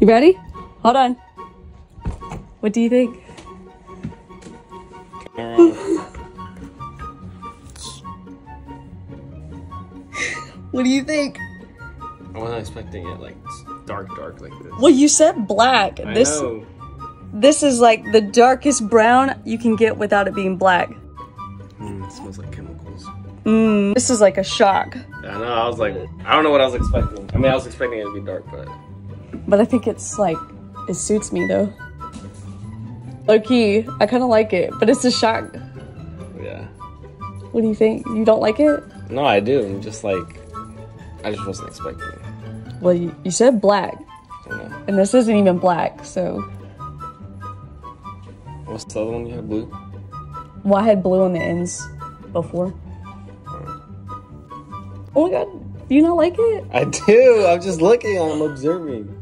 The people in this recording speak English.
You ready? Hold on. What do you think? what do you think? I wasn't expecting it like dark, dark like this. Well, you said black. I this know. this is like the darkest brown you can get without it being black. Mm, it smells like chemicals. Mm, this is like a shock. I know. I was like, I don't know what I was expecting. I mean, I was expecting it to be dark, but But I think it's like it suits me though. Low key, I kind of like it, but it's a shock. yeah. What do you think? You don't like it? No, I do. I'm just like, I just wasn't expecting it. Well, you, you said black, I and this isn't even black. So, What's the other one you had? Blue. well, I had blue on the ends before. Oh my god, do you not like it? I do. I'm just looking. I'm observing.